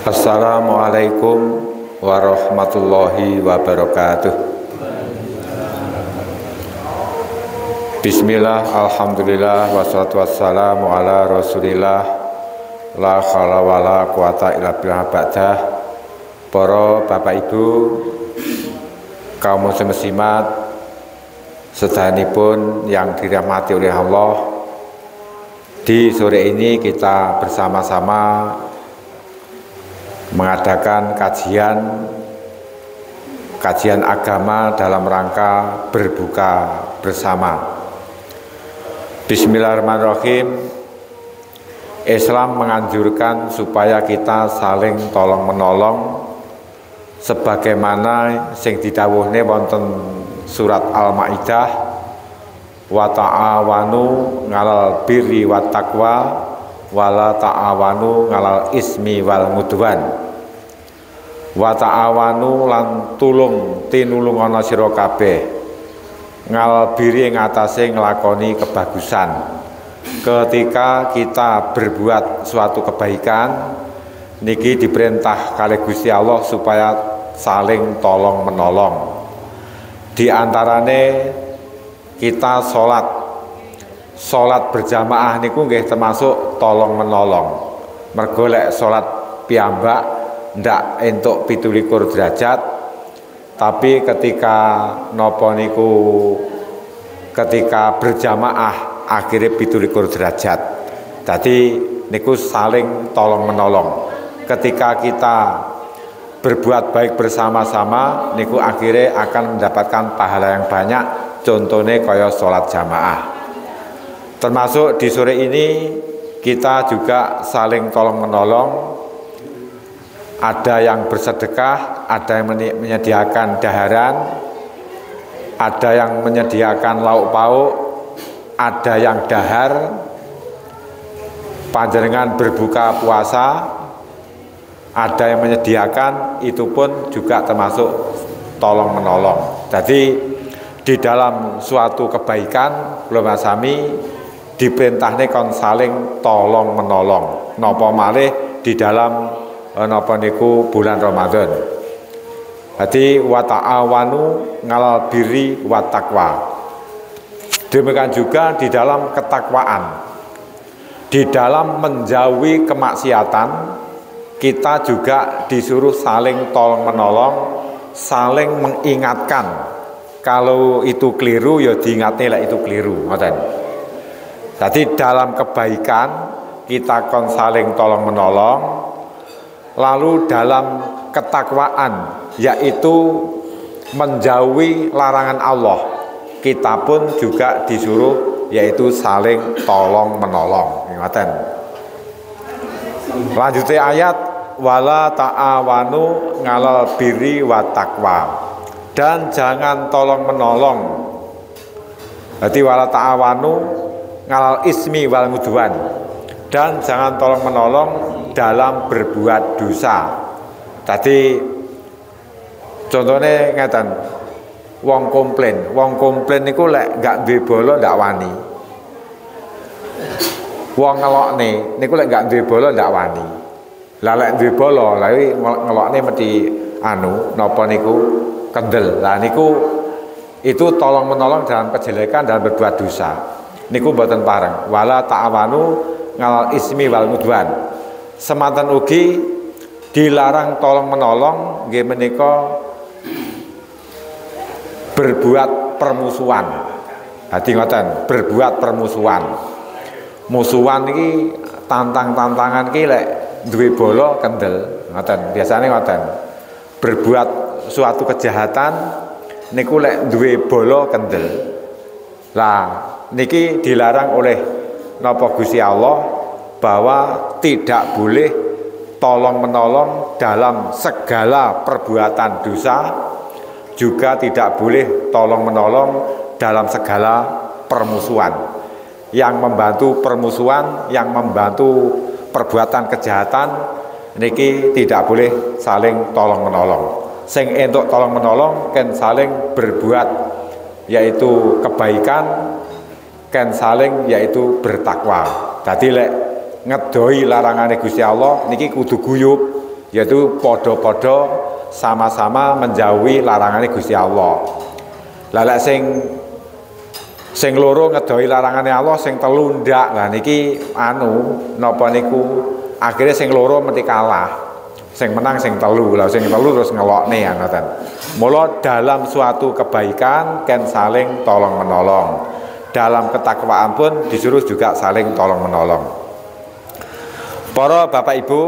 Assalamualaikum warahmatullahi wabarakatuh. Bismillah, Alhamdulillah, wassalatu wassalamu ala rasulillah. La khala wa la quwata illa billah ba'dah Para bapak ibu Kaum muslim muslimat Sedahanipun yang dirahmati oleh Allah Di sore ini kita bersama-sama mengadakan kajian kajian agama dalam rangka berbuka bersama. Bismillahirrahmanirrahim. Islam menganjurkan supaya kita saling tolong menolong sebagaimana sing didhawuhne wonten surat Al-Maidah wa ta'awanu ngalal birri wa taqwa wala ta'awanu ngalal ismi wal mudwan wa ta'awanu lan tulung tinulung ana sira kabeh. Ngal biri ing atase nglakoni kebagusan. Ketika kita berbuat suatu kebaikan niki diperintah kali Gusti Allah supaya saling tolong menolong di antarane kita sholat. Salat berjamaah niku nggih termasuk tolong menolong. Mergo lek salat piyambak ndak entuk 17 derajat tapi ketika nopo niku ketika berjamaah akhirnya 17 derajat. Jadi niku saling tolong menolong. Ketika kita berbuat baik bersama-sama niku akhirnya akan mendapatkan pahala yang banyak contohnya kaya sholat jamaah Termasuk di sore ini kita juga saling tolong menolong. Ada yang bersedekah, ada yang menyediakan daharan, ada yang menyediakan lauk pauk, ada yang dahar, panjenengan berbuka puasa, ada yang menyediakan, itu pun juga termasuk tolong menolong. Jadi di dalam suatu kebaikan, belum asami diperintahnya kon saling tolong menolong nopo malih di dalam nopo niku bulan Ramadan? Jadi wa ta'awanu ngalal biri wa taqwa demikian juga di dalam ketakwaan. Di dalam menjauhi kemaksiatan kita juga disuruh saling tolong menolong saling mengingatkan. Kalau itu keliru ya diingatnya lah itu keliru jadi dalam kebaikan kita kon saling tolong menolong, lalu dalam ketakwaan yaitu menjauhi larangan Allah, kita pun juga disuruh yaitu saling tolong menolong. Ingatkan. Lanjutnya ayat wala ta'awanu ngalal biri wa taqwa dan jangan tolong menolong. Jadi wala ta'awanu ngalal ismi wal mudwan dan jangan tolong menolong dalam berbuat dosa. Tadi contohnya ngeten wong komplain, wong komplain niku lek gak duwe bola ndak wani. Wong ngelokne niku lek gak duwe ndak wani. Lah lek duwe bola, lha ngelokne mesti anu napa niku kendel. Lah niku itu tolong menolong dalam kejelekan dan berbuat dosa niku mboten pareng wala ta'awanu ngalal ismi wal mudwan semanten ugi dilarang tolong menolong nggih menika berbuat permusuhan. Hati ngoten berbuat permusuhan. Musuhan iki tantang-tantangan iki lek duwe bola kendel ngoten. Biasane ngoten berbuat suatu kejahatan niku lek duwe bola kendel. Lah niki dilarang oleh napa Gusti Allah bahwa tidak boleh tolong menolong dalam segala perbuatan dosa juga tidak boleh tolong menolong dalam segala permusuhan yang membantu permusuhan yang membantu perbuatan kejahatan niki tidak boleh saling tolong menolong sing entuk tolong menolong kan saling berbuat yaitu kebaikan kan saling yaitu bertakwa. Dadi lek ngedoi larangane Gusti Allah niki kudu guyub, yaitu podo-podo sama-sama menjauhi larangannya Gusti Allah. Lalek sing sing loro ngedoi larangannya Allah, sing telu ndak. Lah niki anu napa niku akhirnya sing loro mesti kalah. Sing menang sing telu. Lah sing telu terus ngelokne ya ngoten. Mula dalam suatu kebaikan ken saling tolong menolong. Dalam ketakwaan pun disuruh juga saling tolong menolong. Para Bapak Ibu,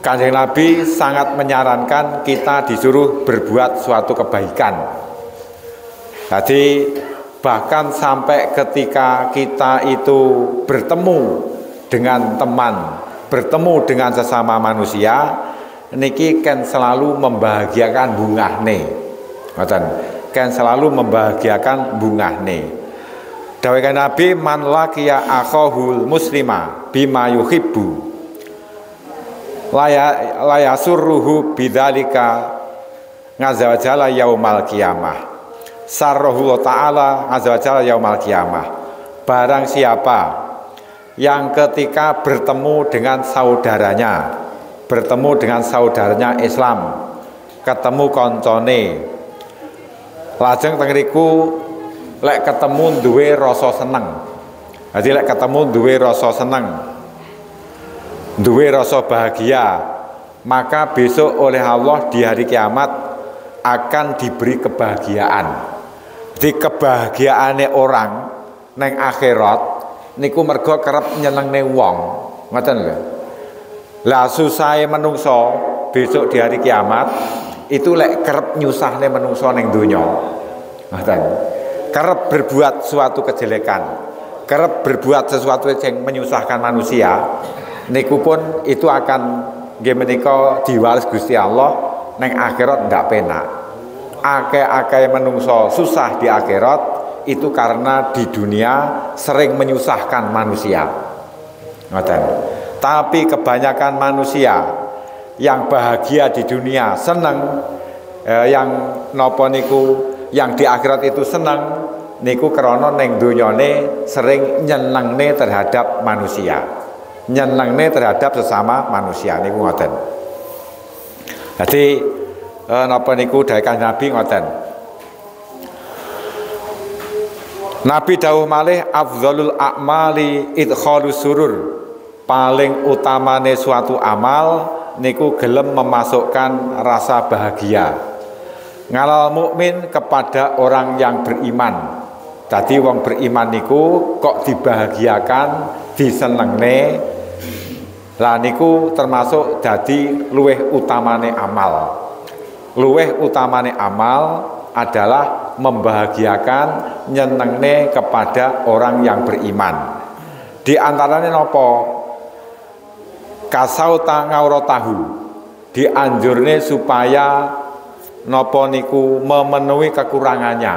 Kanjeng Nabi sangat menyarankan kita disuruh berbuat suatu kebaikan. Jadi bahkan sampai ketika kita itu bertemu dengan teman, bertemu dengan sesama manusia, niki kan selalu membahagiakan bunga nih. Kan selalu membahagiakan bunga nih. Dawekan Nabi man laqiya akhahul muslima bima yuhibbu laya layasurruhu bidzalika ngazawajala yaumal kiamah sarrohu ta'ala ngazawajala yaumal kiamah barang siapa yang ketika bertemu dengan saudaranya bertemu dengan saudaranya Islam ketemu koncone lajeng tengriku lek ketemu duwe rasa seneng. Jadi lek ketemu duwe rasa seneng duwe rasa bahagia maka besok oleh Allah di hari kiamat akan diberi kebahagiaan. Di kebahagiaannya orang neng akhirat niku mergo kerep nyenengne wong. Ngoten lho. Lah susahe menungso besok di hari kiamat itu lek kerep nyusahne menungso neng donya. Ngoten kerep berbuat suatu kejelekan kerep berbuat sesuatu yang menyusahkan manusia niku pun itu akan nggih menika diwales Gusti Allah neng akhirat ndak penak. Akeh-akeh menungso susah di akhirat itu karena di dunia sering menyusahkan manusia. Ngoten. Tapi kebanyakan manusia yang bahagia di dunia seneng eh, yang nopo niku yang di akhirat itu seneng niku krana neng dunyane sering nyenengne terhadap manusia nyenengne terhadap sesama manusia niku ngoten. Jadi eh, napa niku dawuh Nabi ngoten. Nabi dawuh malih afdhalul a'mali idkhalus surur. Paling utamane suatu amal niku gelem memasukkan rasa bahagia. Ngalal mukmin kepada orang yang beriman. Jadi wong beriman niku kok dibahagiakan, disenengne, lah niku termasuk jadi luweh utamane amal. Luweh utamane amal adalah membahagiakan nyenengne kepada orang yang beriman. Di antaranya nopo kasauta ngauratahu dianjurne supaya nopo niku memenuhi kekurangannya?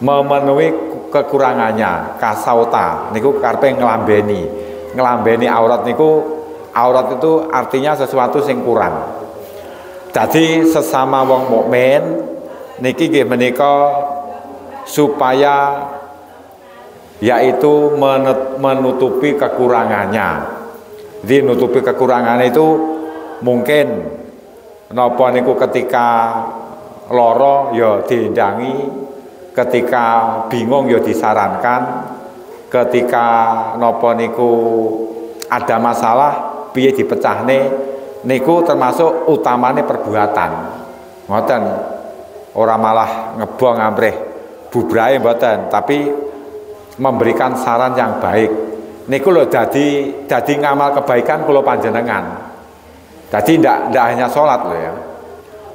Memenuhi kekurangannya kasauta. Niku karpe ngelambeni ngelambeni aurat niku aurat itu artinya sesuatu sing kurang. Jadi sesama wong mukmin niki nggih menika supaya yaitu menutupi kekurangannya. Jadi menutupi kekurangan itu mungkin nopo niku ketika loro ya diindangi. Ketika bingung ya disarankan. Ketika nopo niku ada masalah piye dipecahne? Niku termasuk utamane perbuatan. Ngoten. Orang malah ngebong amrih bubrahe mboten. Tapi memberikan saran yang baik. Niku loh jadi jadi ngamal kebaikan kulo panjenengan jadi ndak hanya sholat loh ya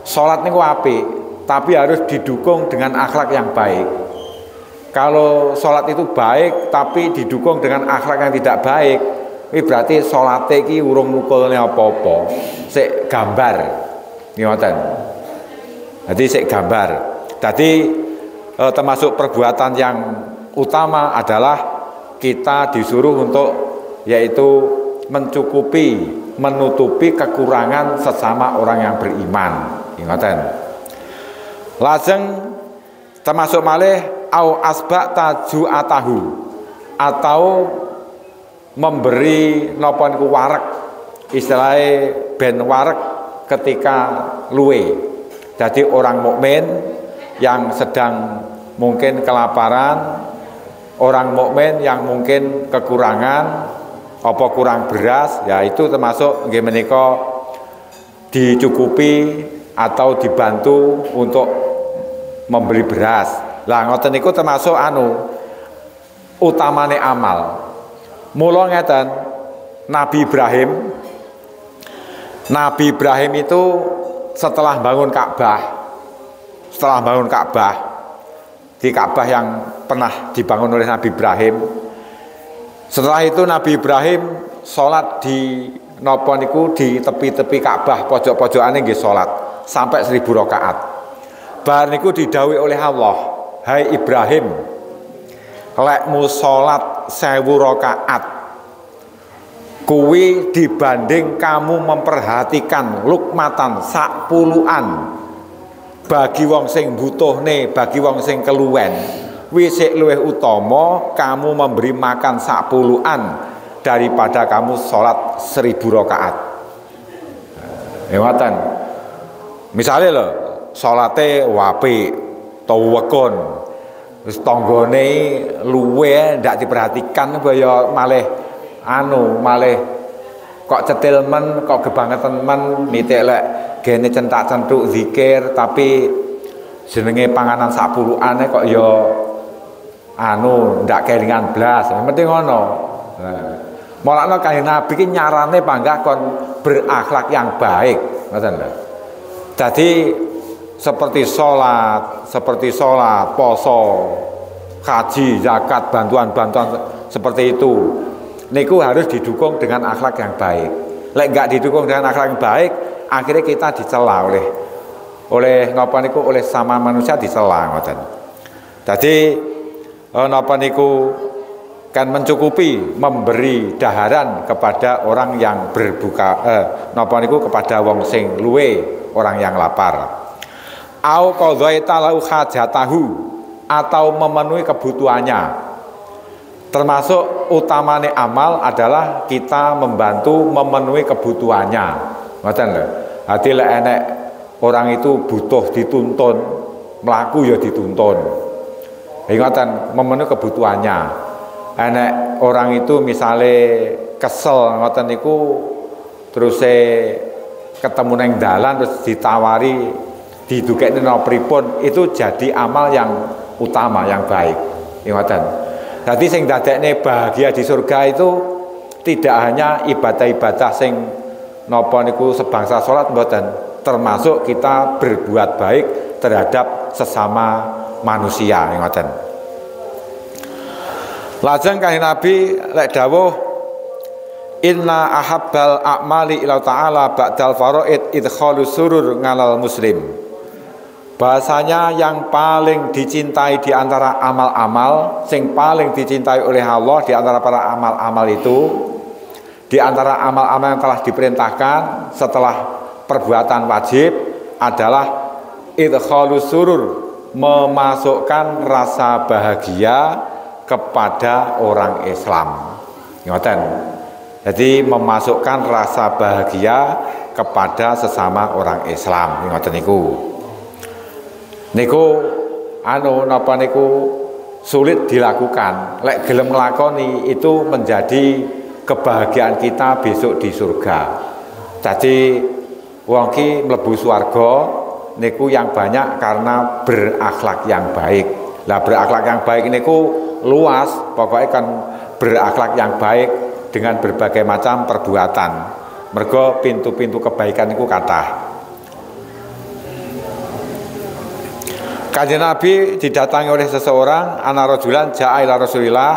sholat niku api tapi harus didukung dengan akhlak yang baik kalau sholat itu baik tapi didukung dengan akhlak yang tidak baik, ini berarti sholat iki urung nukulnya apa-apa. Sik gambar. Ngoten. Jadi sik gambar. Jadi eh, termasuk perbuatan yang utama adalah kita disuruh untuk yaitu mencukupi, menutupi kekurangan sesama orang yang beriman. Ngoten. Lajeng termasuk malih au asbata ju'atahu atau memberi napa niku warek istilahnya ben warek ketika luwe. Jadi orang mukmin yang sedang mungkin kelaparan, orang mukmin yang mungkin kekurangan apa kurang beras, ya itu termasuk nggih dicukupi atau dibantu untuk membeli beras. Lah ngoten niku termasuk anu utamane amal. Mula ngeten Nabi Ibrahim Nabi Ibrahim itu setelah bangun Ka'bah, setelah bangun Ka'bah, di Ka'bah yang pernah dibangun oleh Nabi Ibrahim. Setelah itu Nabi Ibrahim sholat di nopo niku di tepi-tepi Ka'bah pojok-pojokane nggih sholat sampai seribu rakaat. Bar niku didawi oleh Allah, "Hai Ibrahim, lekmu sholat sewu rakaat kuwi dibanding kamu memperhatikan lukmatan sak puluhan bagi wong sing butuhne bagi wong sing keluwen wisik luwih utama kamu memberi makan sak puluhan daripada kamu sholat seribu rakaat. Hewatan misalnya loh sholatnya wapi tau wekon terus tonggone luwe ndak diperhatikan bahaya malih anu malih kok cetil men kok kebangetan men nitik lek gene centak centuk zikir tapi jenenge panganan sak puluhane kok ya anu ndak kelingan blas yang penting ngono nah. Mulane kanjeng Nabi ki nyarane panggah kon berakhlak yang baik ngoten jadi seperti sholat, seperti sholat, poso, haji, zakat, bantuan-bantuan seperti itu niku harus didukung dengan akhlak yang baik. Lek enggak didukung dengan akhlak yang baik, akhirnya kita dicela oleh oleh ngapa niku oleh sama manusia dicela ngoten. Jadi napa niku kan mencukupi memberi daharan kepada orang yang berbuka eh, napa niku kepada wong sing luwe orang yang lapar. Au qadhaita lahu hajatahu atau memenuhi kebutuhannya Termasuk utamanya amal adalah kita membantu memenuhi kebutuhannya. Ngoten lho. Hati enek orang itu butuh dituntun, melaku ya dituntun. Ingatan memenuhi kebutuhannya. Enek orang itu misalnya kesel ngoten niku terus ketemu neng dalan terus ditawari napa pripun itu jadi amal yang utama yang baik. Ingatan. Jadi sing dadekne bahagia di surga itu tidak hanya ibadah-ibadah sing napa niku sebangsa salat mboten, termasuk kita berbuat baik terhadap sesama manusia ngoten. Lajeng kanjeng Nabi lek dawuh Inna ahabbal a'mali ila ta'ala ba'dal faraid idkhalu surur ngalal muslim bahasanya yang paling dicintai di antara amal-amal yang paling dicintai oleh Allah di antara para amal-amal itu di antara amal-amal yang telah diperintahkan setelah perbuatan wajib adalah idkhalus surur memasukkan rasa bahagia kepada orang Islam. Ngoten. Jadi memasukkan rasa bahagia kepada sesama orang Islam. Ngoten niku niku anu napa niku sulit dilakukan lek gelem nglakoni itu menjadi kebahagiaan kita besok di surga jadi wong ki mlebu swarga niku yang banyak karena berakhlak yang baik. Lah berakhlak yang baik niku luas pokoknya kan berakhlak yang baik dengan berbagai macam perbuatan. Mergo pintu-pintu kebaikan niku kathah. Kanjeng Nabi didatangi oleh seseorang, anak rojulan ja'ila Rasulillah,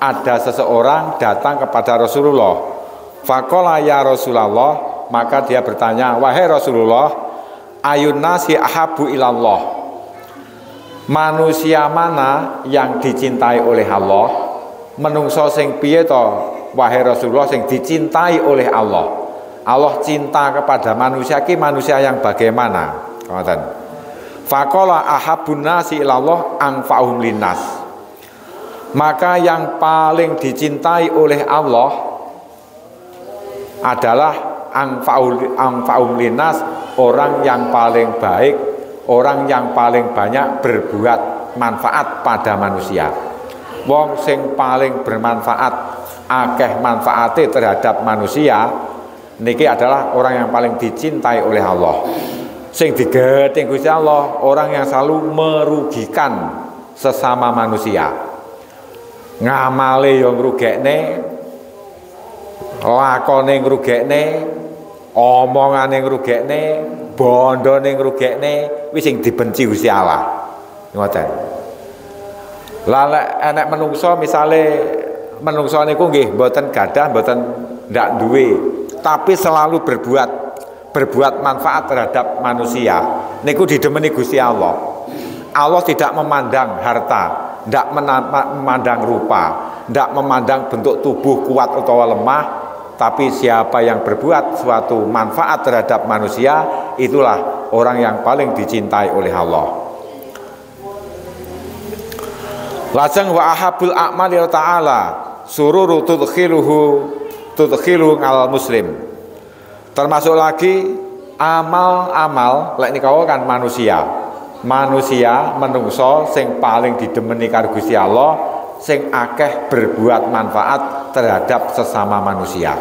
ada seseorang datang kepada Rasulullah. Fakola ya Rasulullah, maka dia bertanya, wahai Rasulullah, ayun nasi ahabu ilallah. Manusia mana yang dicintai oleh Allah? Menungso sing piye to, wahai Rasulullah sing dicintai oleh Allah. Allah cinta kepada manusia ki manusia yang bagaimana? Ngoten. Fakola ahabun nasi ilallah anfa'uhum linnas. Maka yang paling dicintai oleh Allah adalah angfaul linas orang yang paling baik orang yang paling banyak berbuat manfaat pada manusia. Wong sing paling bermanfaat akeh manfaatnya terhadap manusia niki adalah orang yang paling dicintai oleh Allah. Sing digeting Gusti Allah orang yang selalu merugikan sesama manusia. Ngamale yang ngrugekne lakone ngrugekne omongane ngrugekne bondone ngrugekne wis sing dibenci Gusti Allah. Ngoten. Lha enek menungso misale menungso niku nggih mboten gadah mboten ndak duwe tapi selalu berbuat berbuat manfaat terhadap manusia. Niku didemeni Gusti Allah. Allah tidak memandang harta, tidak memandang rupa, tidak memandang bentuk tubuh kuat atau lemah, tapi siapa yang berbuat suatu manfaat terhadap manusia, itulah orang yang paling dicintai oleh Allah. Lajeng wa ahabul a'mali ta'ala sururu tudkhiluhu tudkhilu al muslim. Termasuk lagi amal-amal lek kau kan manusia manusia menungso sing paling didemeni karo Gusti Allah sing akeh berbuat manfaat terhadap sesama manusia.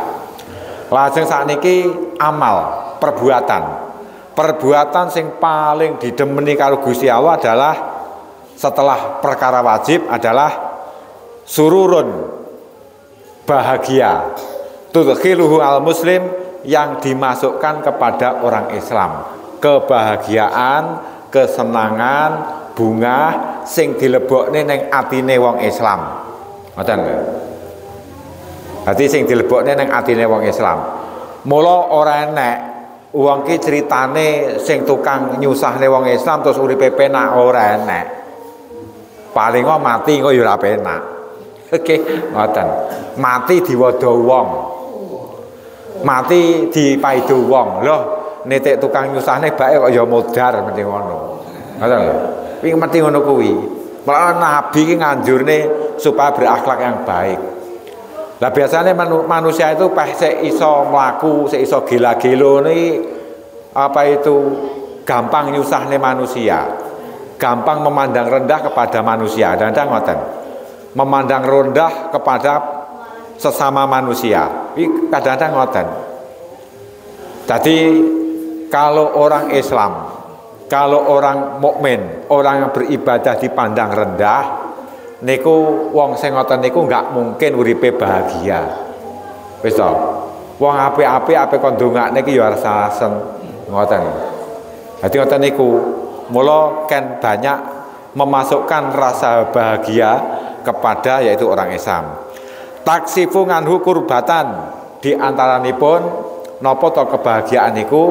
Lajeng sakniki amal, perbuatan. Perbuatan sing paling didemeni karo Gusti Allah adalah setelah perkara wajib adalah sururun bahagia tudkhiluhu al muslim yang dimasukkan kepada orang Islam kebahagiaan kesenangan bunga sing dilebokne ning atine wong Islam. Ngoten. Dadi sing dilebokne ning atine wong Islam. Mula ora enek wong ki critane sing tukang nyusahne wong Islam terus uripe penak ora enek. Paling mati kok ya ora penak. Oke, ngoten. Mati diwodo wong. Mati dipaido wong. Loh, netek tukang nyusahne bae kok ya modar mending ngono. Ngoten lho. Kuwi mesti ngono kuwi. Malah nabi ki nganjurne supaya berakhlak yang baik. Lah biasanya manusia itu pas se iso mlaku, se iso gila-gilo nih apa itu gampang nyusahne manusia. Gampang memandang rendah kepada manusia. Dan ada ngoten. Memandang rendah kepada sesama manusia. Ini kadang-kadang ngoten. Jadi kalau orang Islam, kalau orang mukmin, orang yang beribadah dipandang rendah, niku wong sing ngoten niku nggak mungkin uripe bahagia. Wis to. Wong apik-apik ape kon ndongakne iki ya alasan ngoten. Dadi ngoten niku mula kan banyak memasukkan rasa bahagia kepada yaitu orang Islam. Taksifu nganhu kurbatan di antaranipun napa to kebahagiaan niku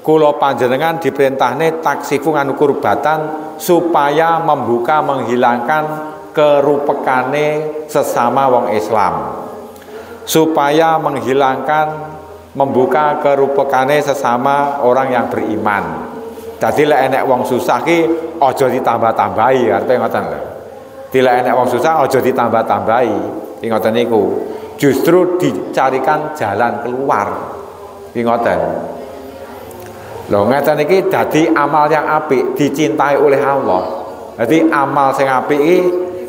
kula panjenengan diperintahne taksifu nganu kurbatan supaya membuka menghilangkan kerupekane sesama wong Islam. Supaya menghilangkan membuka kerupekane sesama orang yang beriman. Jadi lek enek wong susah ki aja ditambah-tambahi. Artinya ngoten lho. Tidak enek wong susah aja ditambah-tambahi. Ngoten niku. Justru dicarikan jalan keluar. Ngoten. Loh ngeten iki dadi amal yang apik, dicintai oleh Allah. Jadi amal sing apik iki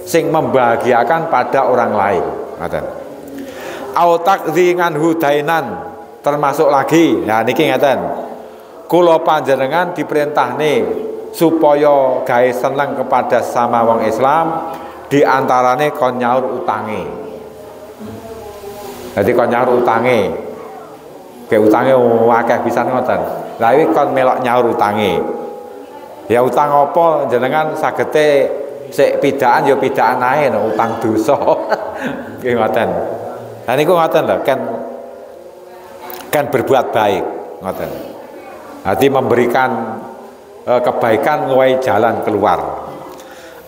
sing membahagiakan pada orang lain. Ngoten. Au takdzingan hudainan termasuk lagi. Nah niki ngeten. Kula panjenengan diperintah nih supaya gawe seneng kepada sama wong Islam di antarane kon nyaur utange. Jadi kon nyaur utange. Ke utange akeh pisan ngoten. Iki kon melok nyaur utange. Ya utang apa jenengan sagete sik pidaan ya pidaan ae no, utang dosa. Nggih ngoten. Lah niku ngoten lho, kan kan berbuat baik, ngoten. Hati memberikan e, kebaikan ngluwai jalan keluar.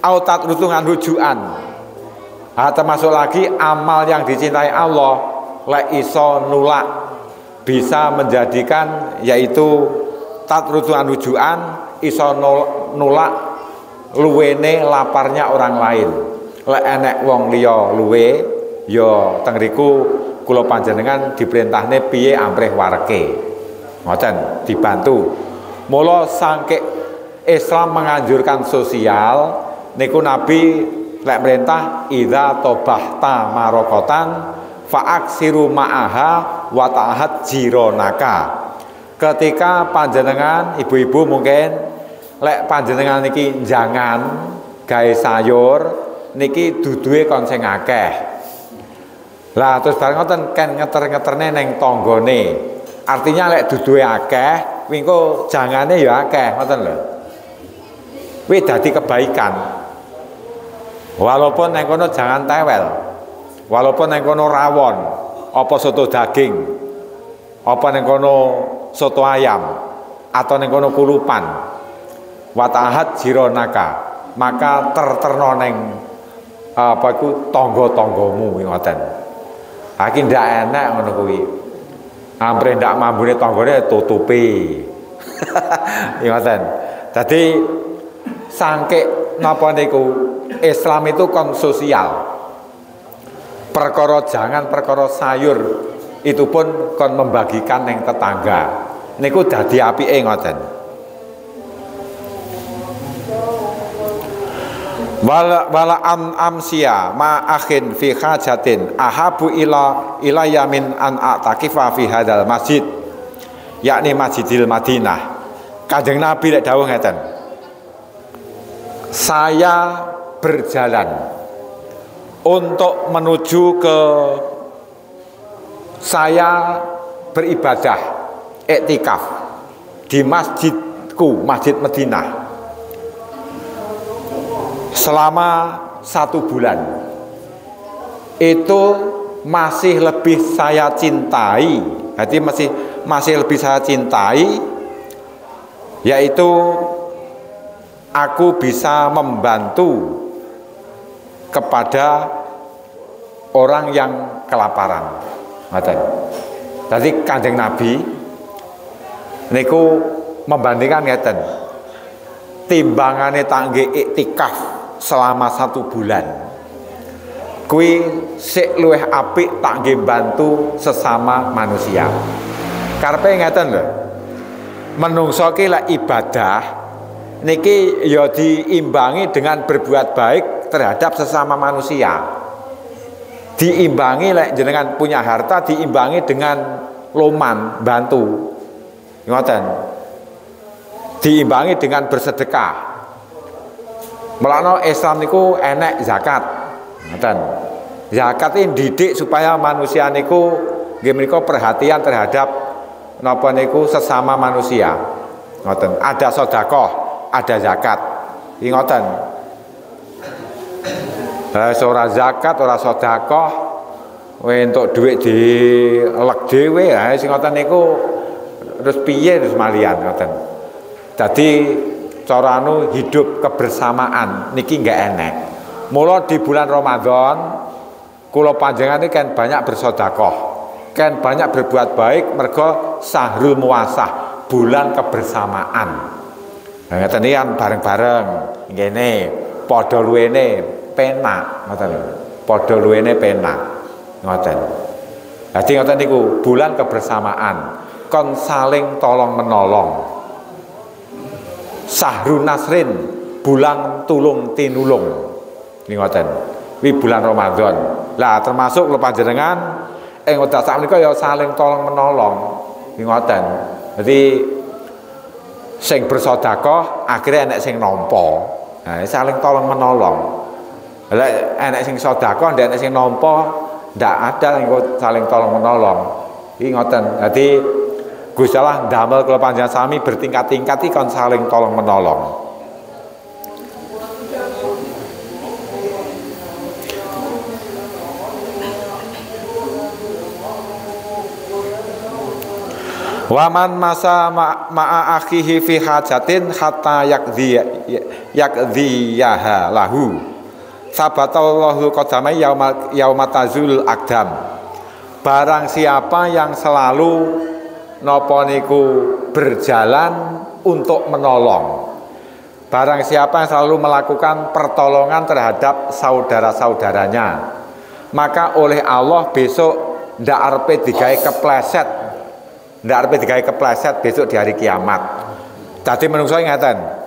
Autat rutungan rujukan. Ah, termasuk lagi amal yang dicintai Allah lek iso nulak bisa menjadikan yaitu tatrutuan rujukan iso nolak luwene laparnya orang lain. Lek enek wong liya luwe ya teng riku kula panjenengan diperintahne piye amprih wareke. Ngoten dibantu. Mula sangke Islam menganjurkan sosial niku Nabi lek perintah idza tobahta marokotan faaksiru ma'aha wa ta'hat jironaka. Ketika panjenengan ibu-ibu mungkin lek panjenengan niki jangan gawe sayur niki duduhe kon sing akeh lah terus bareng ngoten ken ngeter-ngeterne ning tanggane artinya lek duduhe akeh wingko jangane ya akeh ngoten lho Kuwi dadi kebaikan. Walaupun neng kono jangan tewel. Walaupun neng kono rawon, apa soto daging, apa neng kono soto ayam, atau neng kono kulupan. Watahat jironaka, maka terterno neng apa iku tangga-tanggamu ngoten. Aki ndak enak ngono kuwi. Ampre ndak mambune tanggane tutupi. ngoten. Dadi sangke napa niku Islam itu kon sosial perkara jangan perkara sayur itu pun kon membagikan yang tetangga niku dadi apike ngoten wala wala am amsia ma akhin fi hajatin ahabu ila ila yamin an atakifa fi hadal masjid yakni Masjidil Madinah. Kanjeng Nabi lek dawuh ngeten saya berjalan untuk menuju ke saya beribadah etikaf di masjidku masjid Medina selama satu bulan itu masih lebih saya cintai jadi masih masih lebih saya cintai yaitu aku bisa membantu kepada orang yang kelaparan. Jadi Kanjeng Nabi niku membandingkan ngeten. Timbangane tangge iktikaf selama satu bulan. Kui sik luweh apik tak bantu sesama manusia. Karpe ngeten lho. Menungso ki ibadah niki ya diimbangi dengan berbuat baik terhadap sesama manusia. Diimbangi lek jenengan punya harta diimbangi dengan loman bantu. Ngoten. Diimbangi dengan bersedekah. Melano Islam niku enek zakat. Ngoten. Zakat ini didik supaya manusia niku perhatian terhadap napa niku sesama manusia. Ngoten. Ada sedekah ada zakat. Ingoten. Ora zakat, ora sedekah, kowe entuk dhuwit di lek dhewe, ha sing ngoten niku terus piye terus malian ngoten. Dadi cara anu hidup kebersamaan niki enggak enek. Mula di bulan Ramadan kula panjenengan kan banyak bersedekah, kan banyak berbuat baik mergo sahrul muasah, bulan kebersamaan. Ngeten iki kan bareng-bareng ngene padha luwene penak ngoten. Padha luwene penak. Ngoten. Dadi ngoten niku bulan kebersamaan kon saling tolong menolong. Sahrun Nasrin bulan tulung tinulung. Ini ngoten. Wi bulan Ramadan. Lah termasuk lo panjenengan ing wekdal sakmenika ya saling tolong menolong. Ini ngoten. Jadi sing bersedekah akhirnya enek sing nampa nah saling tolong menolong lek enek sing sedekah ndak enek sing nampa ndak ada yang saling tolong menolong iki ngoten Gusti Allah damel kula panjenengan sami bertingkat-tingkat iki saling tolong menolong Waman masa ma'a akhihi fi hajatin hatta yakdhi yakdhiyaha lahu. Sabatallahu qadamai yauma yaumatazul akdam. Barang siapa yang selalu napa niku berjalan untuk menolong. Barang siapa yang selalu melakukan pertolongan terhadap saudara-saudaranya, maka oleh Allah besok ndak arepe digawe kepleset. Ndak arepe digawe kepleset besok di hari kiamat. Dadi menungso ngeten.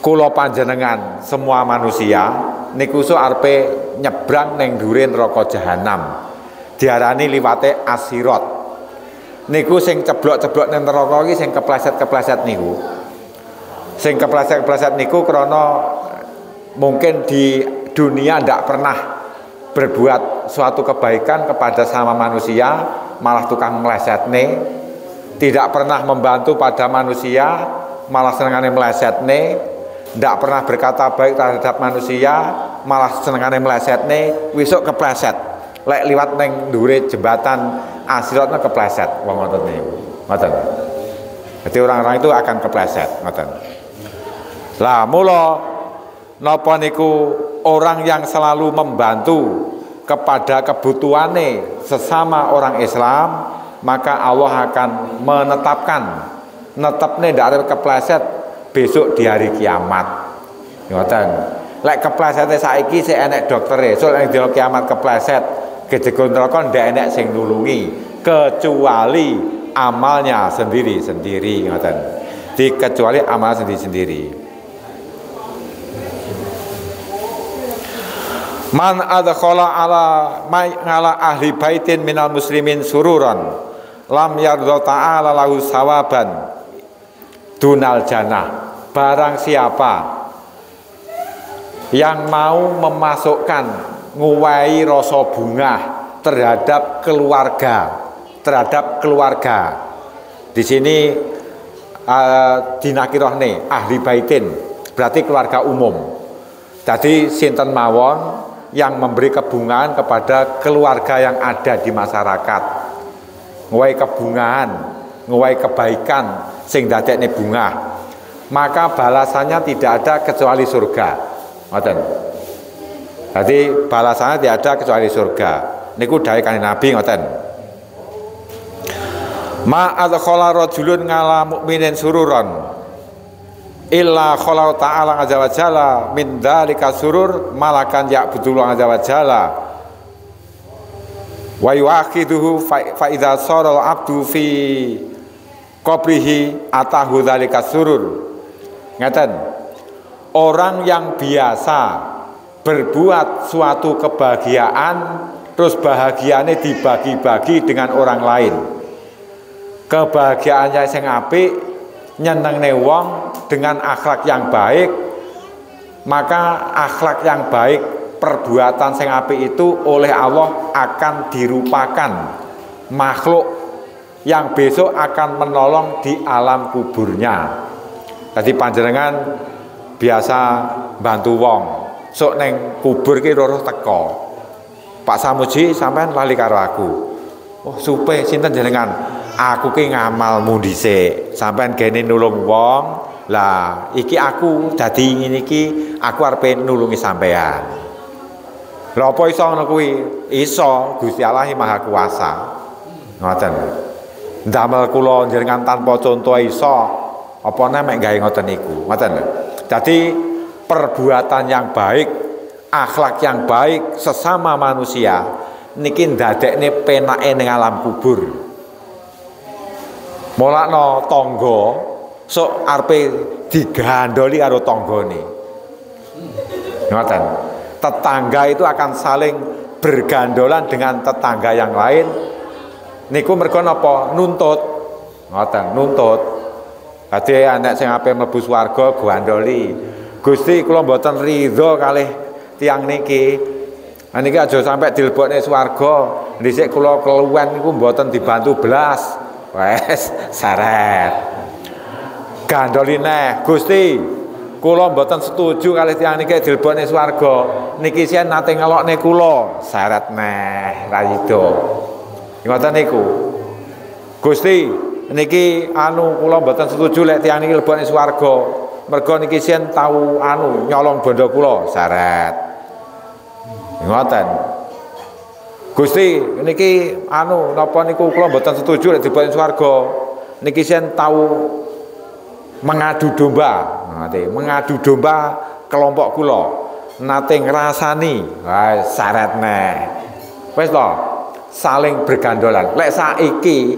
Kula panjenengan semua manusia niku sok arepe nyebrang dhuwure neraka jahanam. Diarani liwate asirat. Niku sing ceblok-ceblok ning neraka iki sing kepleset-kepleset niku. Sing kepleset-kepleset niku krana mungkin di dunia ndak pernah berbuat suatu kebaikan kepada sama manusia malah tukang meleset nih tidak pernah membantu pada manusia malah senengane meleset nih tidak pernah berkata baik terhadap manusia malah senengane meleset nih wisok kepleset. Lek liwat neng dure jembatan asiratnya kepleset wong ngoten nih. Ngoten jadi orang-orang itu akan kepleset ngoten lah mulo napa niku orang yang selalu membantu kepada kebutuhane sesama orang Islam maka Allah akan menetapkan netapnya dari kepleset besok di hari kiamat. Ngoten lek kepleset saiki sik enek doktere so dina kiamat kepleset kejegon neraka ndak sing nulungi kecuali amalnya sendiri-sendiri ngoten. Dikecuali amal sendiri-sendiri Man adkhala ala may ala ahli baitin minal muslimin sururan lam yardha ta'ala lahu sawaban. Dunal jannah barang siapa yang mau memasukkan nguwai rasa bunga terhadap keluarga terhadap keluarga di sini uh, dinakiroh nih ahli baitin berarti keluarga umum jadi sinten mawon yang memberi kebungaan kepada keluarga yang ada di masyarakat nguwai kebungaan nguwai kebaikan sing dadekne bunga maka balasannya tidak ada kecuali surga. Ngoten. Jadi balasannya tidak ada kecuali surga. Niku dari kanjeng Nabi ngoten. Ma adkhala rajulun ngala mukminin sururan illa khala ta'ala azza wa jalla min dzalika surur malakan ya'budu azza wa jalla wa yu'akhiduhu fa idza sara abdu fi qabrihi atahu dzalika surur Ngeten. Orang yang biasa berbuat suatu kebahagiaan terus bahagianya dibagi-bagi dengan orang lain. Kebahagiaannya sing apik nyenengne wong dengan akhlak yang baik maka akhlak yang baik perbuatan sing apik itu oleh Allah akan dirupakan makhluk yang besok akan menolong di alam kuburnya. Jadi panjenengan biasa bantu wong. Sok neng kubur ki roh teko. Pak Samuji sampean lali karo aku. Oh, supe sinten jenengan? Aku ki ngamalmu dhisik. Sampean gene nulung wong. Lah, iki aku dadi ngene iki aku arepe nulungi sampean. Lha apa iso ngono kuwi? Iso, Gusti Allah Maha Kuasa. Ngoten. Ndamel kula jenengan tanpa contoh iso, apa nek gawe ngoten niku ngoten dadi perbuatan yang baik akhlak yang baik sesama manusia niki ndadekne penake ning alam kubur. Molakno tangga sok arepe digandoli karo tanggane. Ngoten. Tetangga itu akan saling bergandolan dengan tetangga yang lain. Niku mergo napa? Nuntut. Ngoten nuntut. Ade anak sing ape mlebu swarga gandoli. Gusti kula mboten ridho kalih tiang niki. Nah niki aja sampai dilebokne swarga. Dhisik kula keluwen niku mboten dibantu belas. Wes saret. Gandoli neh, Gusti. Kula mboten setuju kalih tiang niki dilebokne swarga. Niki sian nate ngelokne kula. Syarat neh ra Ngoten niku. Gusti, niki anu kula mboten setuju lek tiyang niki lebokne swarga. Mergo niki sien tau anu nyolong bondo kula syarat. Ngoten. Gusti niki anu napa niku kula mboten setuju lek dibokne swarga. Niki sien tau mengadu domba. Nate mengadu domba kelompok kula. Nate ngrasani, wah syarat neh. Wis to. saling bergandolan. Lek saiki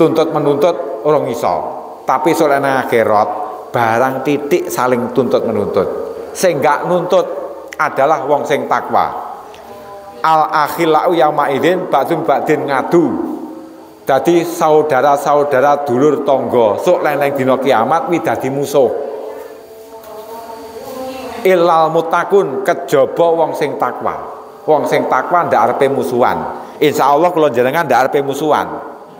tuntut menuntut orang iso. Tapi nang akhirat barang titik saling tuntut menuntut. Sing gak nuntut adalah wong sing takwa. Al akhilau yauma idzin ba'dun ba'din ngadu. Dadi saudara-saudara dulur tonggo sok lain-lain dina kiamat wi dadi musuh. Ilal mutakun kejaba wong sing takwa. Wong sing takwa ndak arepe musuhan. Insya Allah kalau jenengan ndak arepe musuhan.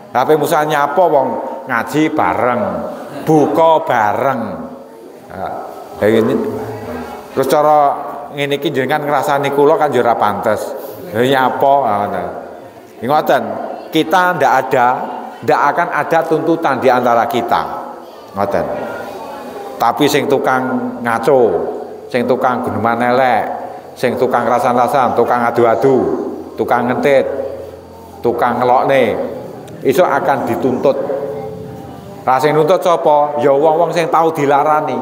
Arepe musuhan nyapa wong ngaji bareng, buka bareng. Nah, ini terus cara ngene iki jenengan ngrasani kula kan yo ora pantes. Ya nyapa ngoten. Kita ndak ada, ndak akan ada tuntutan di antara kita. Ngoten. Tapi sing tukang ngaco, sing tukang guneman elek, sing tukang rasan-rasan, tukang adu-adu, tukang ngentit, tukang ngelokne, iso akan dituntut. Lah sing nuntut sapa? Ya wong-wong sing tau dilarani.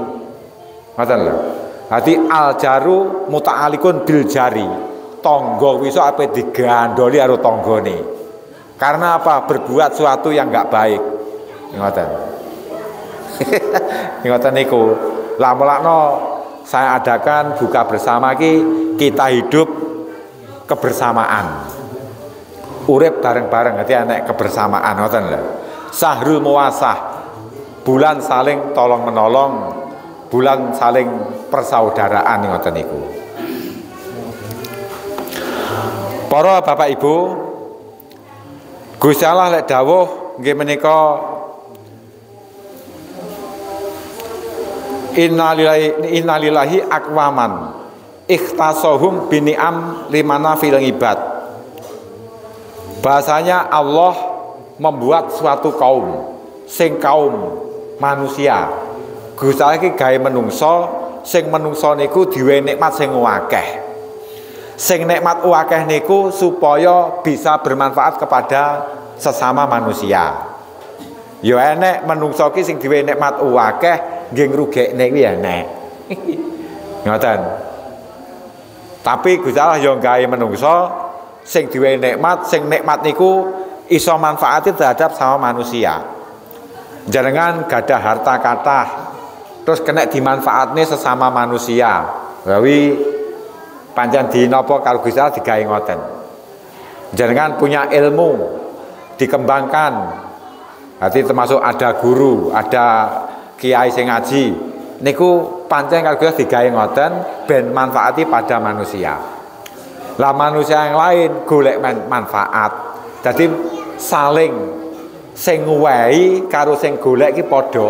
Ngoten lho. Hati aljaru muta'alikun bil jari. Tonggo iso ape digandoli karo tanggane. Karena apa? Berbuat sesuatu yang enggak baik. Ngoten. Ngoten niku. Lah mulakno saya adakan buka bersama ki kita hidup kebersamaan. Urip bareng-bareng nanti anak kebersamaan ngoten lho. Sahrul muwasah. Bulan saling tolong menolong, bulan saling persaudaraan ngoten niku. Para Bapak Ibu, Gusti Allah lek dawuh nggih menika innalillahi innalillahi akwaman ikhtasahum biniam limana fil ibad bahasanya Allah membuat suatu kaum sing kaum manusia Gusti Allah iki gawe menungso sing menungso niku diwe nikmat sing akeh sing nikmat akeh niku supaya bisa bermanfaat kepada sesama manusia ya enek menungso ki sing diwe nikmat akeh nggih ngrugekne kuwi enek. Ngoten. Tapi Gusti Allah yo gawe menungso sing diwe nikmat, sing nikmat niku iso manfaati terhadap sama manusia. Jangan gada harta kata terus kena dimanfaatnya sesama manusia. Gawi panjang di nopo kalau Allah digawe ngoten. Jangan punya ilmu dikembangkan. Berarti termasuk ada guru, ada kiai sing ngaji niku pancen kalkulus digawe ngoten ben manfaati pada manusia. Lah manusia yang lain golek manfaat. Jadi saling sing nguwehi karo sing golek iki padha.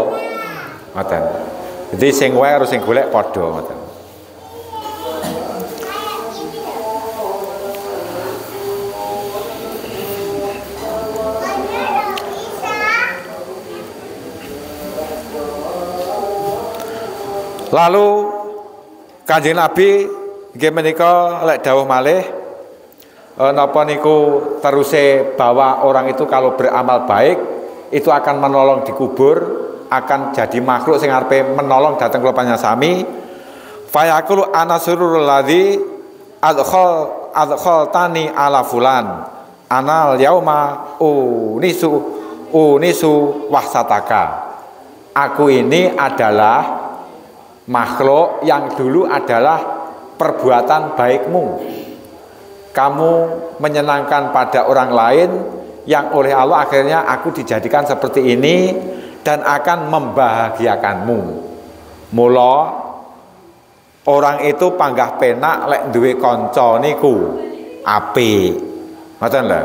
Ngoten. Jadi sing nguwehi karo sing golek padha ngoten. Lalu Kanjeng Nabi nggih menika lek dawuh malih napa niku teruse bahwa orang itu kalau beramal baik itu akan menolong dikubur akan jadi makhluk sing arepe menolong datang kula panyasami fayaqulu ana sururul ladzi adkhal adkhal tani ala fulan. Anal yauma unisu unisu wahsataka. Aku ini adalah makhluk yang dulu adalah perbuatan baikmu. Kamu menyenangkan pada orang lain yang oleh Allah akhirnya aku dijadikan seperti ini dan akan membahagiakanmu. Mula orang itu panggah penak lek duwe kanca niku api. Ngoten lho.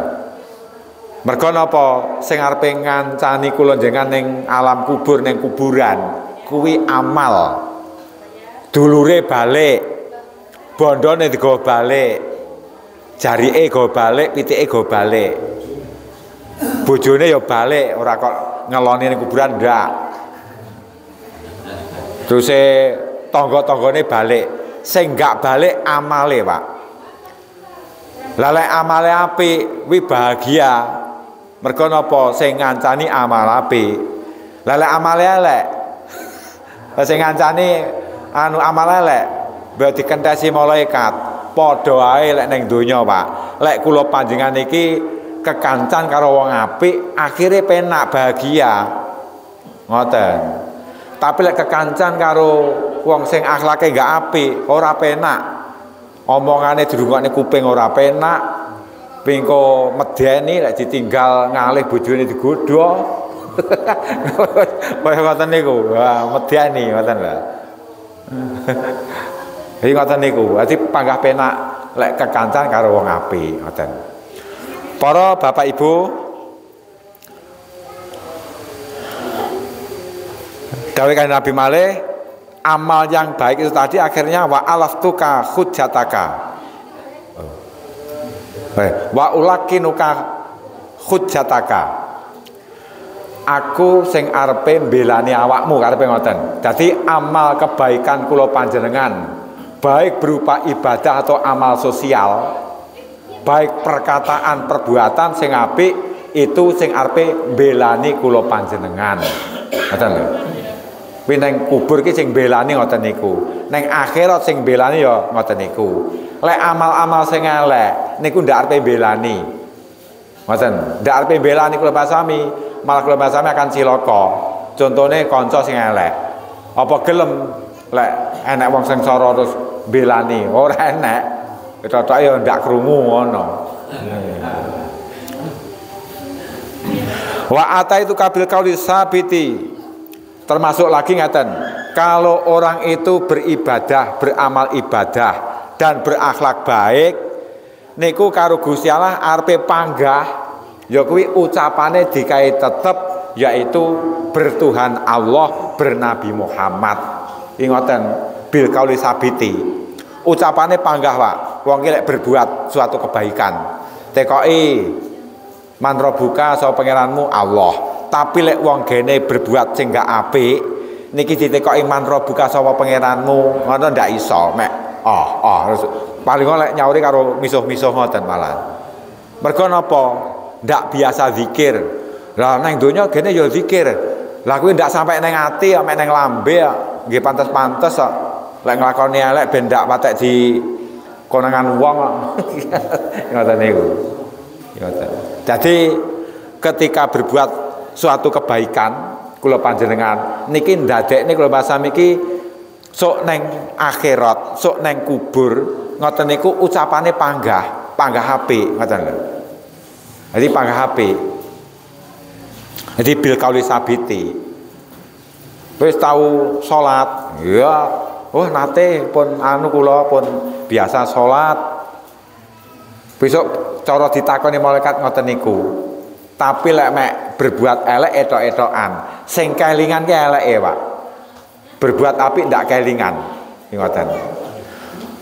Mergo napa sing arepe ngancani kula jenengan ning alam kubur ning kuburan kuwi amal dulure balik bondone digawa balik jarike gawa balik pitike gawa balik. Bojone ya balik ora kok ngeloni kuburan ndak. Terus e tangga-tanggane balik. Sing gak balik amale Pak. Lalek amale apik kuwi bahagia. Mergo napa? Sing ngancani amal apik. Lalek amale elek. Sing ngancani anu amal elek berarti kentasi malaikat padha ae lek ning donya Pak. Lek kula panjenengan iki kekancan karo wong apik akhirnya penak bahagia. Ngoten. Tapi lek kekancan karo wong sing akhlake gak apik ora penak. Omongane dirungokne kuping ora penak. Pingko medeni lek ditinggal ngalih bojone digodho kaya ngoten niku? Medeni ngoten lho Jadi ngoten niku, dadi panggah penak lek kekancan karo wong apik ngoten. Para Bapak Ibu Dawe kan Nabi Malih amal yang baik itu tadi akhirnya wa alaftuka hujjataka. Eh, wa ulakinuka hujjataka. Aku sing arepe mbelani awakmu karepe ngoten. Dadi amal kebaikan kula panjenengan baik berupa ibadah atau amal sosial baik perkataan perbuatan sing apik itu sing arepe belani kula panjenengan. Ngoten lho. Kuwi ning kubur ki sing belani ngoten niku. Ning akhirat sing belani ya ngoten niku. Lek amal-amal sing elek niku ndak arepe belani ngoten. Ndak arepe belani kula pasami malah kula pasami akan cilaka. Contohnya kanca sing elek. Apa gelem? Lek enek wong sing sara terus belani. Ora enek. Ketok ya ndak krungu ngono. Wa ata itu kabil kauli sabiti. Termasuk lagi ngeten kalau orang itu beribadah beramal ibadah dan berakhlak baik niku karo Gusti Allah arepe panggah ya kuwi ucapane dikai tetep yaitu bertuhan Allah bernabi Muhammad. Ingoten bil kauli sabiti. Ucapane panggah Pak. Wong lek berbuat suatu kebaikan. Tekoki mantra buka so pangeranmu? Allah. Tapi lek wong gene berbuat sing gak apik niki ditekoki mantra buka sapa pangeranmu? Ngono ndak iso mek. Oh oh paling lek nyauri karo misuh-misuh ngoten malah. Mergo napa? Ndak biasa zikir. Lah nang donya gene ya zikir. Lah kuwi ndak sampai nang ati mek nang lambe nggih pantes-pantes kok lek nglakoni elek ben ndak patek di konangan wong. Ngoten niku. Ngoten. Jadi ketika berbuat suatu kebaikan kula panjenengan niki ndadekne kula pasam iki sok neng akhirat sok neng kubur ngoten niku ucapane panggah panggah HP ngoten lho. Jadi panggah HP. Jadi bil kauli sabiti. Wis tahu salat ya oh nate pun anu kula pun biasa sholat. Besok cara ditakoni malaikat ngoten niku. Tapi lek mek berbuat elek etok-etokan sing kelingan ki eleke Pak. Berbuat apik ndak kelingan. Ngoten.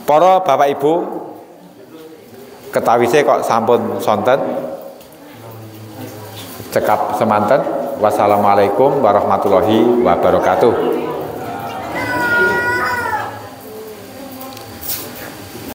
Para bapak ibu ketawise kok sampun sonten? Cekap semanten. Wassalamualaikum warahmatullahi wabarakatuh